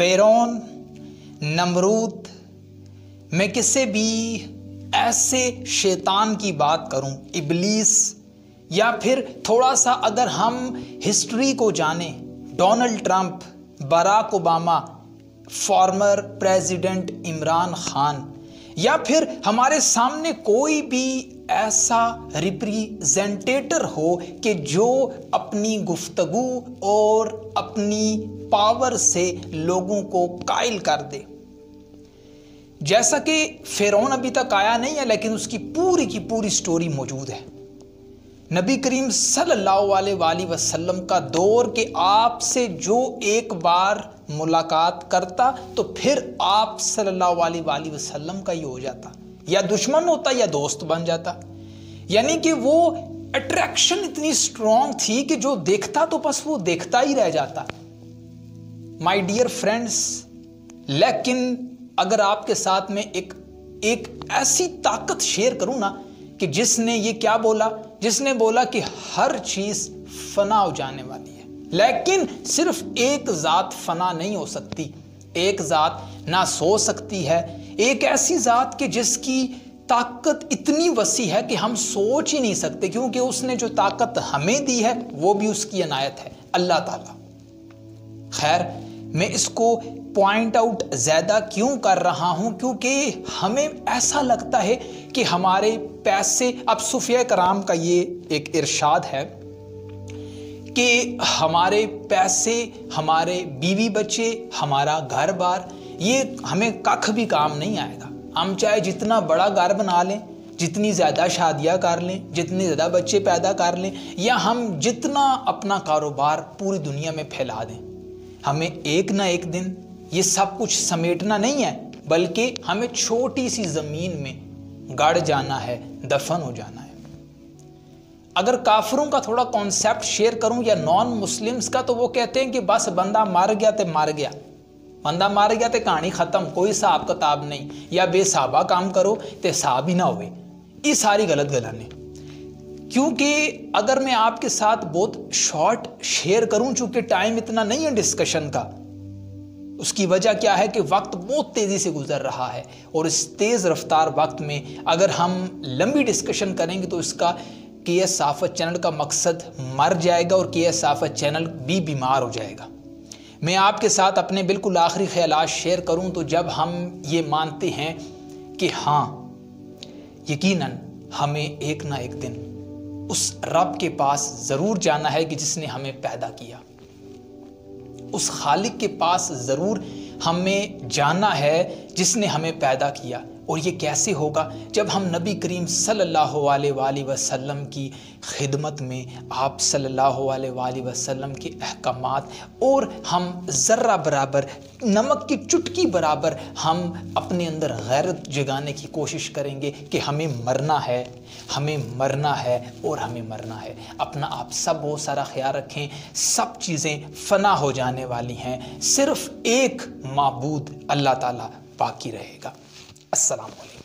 फेरोन, नमरूद, मैं किसी भी ऐसे शैतान की बात करूँ, इबलीस, या फिर थोड़ा सा अगर हम हिस्ट्री को जाने, Donald Trump, Barack Obama, former president Imran Khan, या फिर हमारे सामने कोई भी ऐसा रिप्रेजेंटेटर हो कि जो अपनी गुफ्तगु और अपनी पावर से लोगों को कायल कर दे। जैसा कि फेरौन अभी तक आया नहीं है, लेकिन उसकी पूरी की पूरी स्टोरी मौजूद है। नबी करीम सल्लल्लाहु अलैहि वसल्लम का दौर के आपसे जो एक बार मुलाकात करता तो फिर आप सल्लल्लाहु अलैहि वसल्लम का ही हो जाता। या दुश्मन होता या दोस्त बन जाता। यानी कि वो अट्रैक्शन इतनी स्ट्रांग थी कि जो देखता तो बस वो देखता ही रह जाता। माय डियर फ्रेंड्स लेकिन अगर आपके साथ में एक एक ऐसी ताकत शेयर करूँ ना कि जिसने ये क्या बोला? जिसने बोला कि हर चीज़ फना हो जाने वाली है। लेकिन सिर्फ़ एक जात फना नहीं हो सकती। एक जात ना सो सकती है। एक ऐसी जात के जिसकी ताकत इतनी वसी है कि हम सोच ही नहीं सकते, क्योंकि उसने जो ताकत हमें दी है, वो भी उसकी अनायत है। अल्लाह ताला। खैर मैं इसको पॉइंट आउट ज़्यादा क्यों कर रहा हूँ? क्योंकि हमें ऐसा लगता है कि हमारे पैसे, अब सुफिया कराम का ये एक इरशाद है कि हमारे पैसे, हमारे बीवी बच्चे, हमारा घर बार ये हमें कख भी काम नहीं आएगा। हम चाहे जितना बड़ा घर बना लें, जितनी ज़्यादा शादियाँ कर लें, जितने ज़्यादा बच्चे पैदा कर लें, या हम जितना अपना कारोबार पूरी दुनिया में फैला दें। हमें एक ना एक दिन ये सब कुछ समेटना नहीं है, बल्कि हमें छोटी सी ज़मीन में गड़ जाना है, दफन हो जाना है। अगर काफरों का थोड़ा कॉन्सेप्ट शेयर करूँ या नॉन मुस्लिम्स का तो वो कहते हैं कि बस बंदा मार गया तो मार गया। बंदा मार गया तो कहानी ख़त्म, कोई हिसाब किताब नहीं, या बेसाबा काम करो तो हिसाब ही ना हो ये सारी गलत गलाने। क्योंकि अगर मैं आपके साथ बहुत शॉर्ट शेयर करूँ, चूँकि टाइम इतना नहीं है डिस्कशन का, उसकी वजह क्या है कि वक्त बहुत तेज़ी से गुजर रहा है और इस तेज़ रफ्तार वक्त में अगर हम लंबी डिस्कशन करेंगे तो इसका के एस साफत चैनल का मकसद मर जाएगा और के एस साफत चैनल भी बीमार हो जाएगा। मैं आपके साथ अपने बिल्कुल आखिरी ख्याल शेयर करूँ तो जब हम ये मानते हैं कि हाँ यकीनन हमें एक ना एक दिन उस रब के पास ज़रूर जाना है कि जिसने हमें पैदा किया। उस खालिक के पास ज़रूर हमें जाना है जिसने हमें पैदा किया। और ये कैसे होगा जब हम नबी करीम सल्लल्लाहु अलैहि वसल्लम की खिदमत में आप सल्लल्लाहु अलैहि वसल्लम के अहकाम और हम ज़र्रा बराबर, नमक की चुटकी बराबर हम अपने अंदर गैरत जगाने की कोशिश करेंगे कि हमें मरना है, हमें मरना है और हमें मरना है। अपना आप सब बहुत सारा ख्याल रखें, सब चीज़ें फना हो जाने वाली हैं। सिर्फ़ एक मबूद अल्लाह ताला बाकी रहेगा। अस्सलाम वालेकुम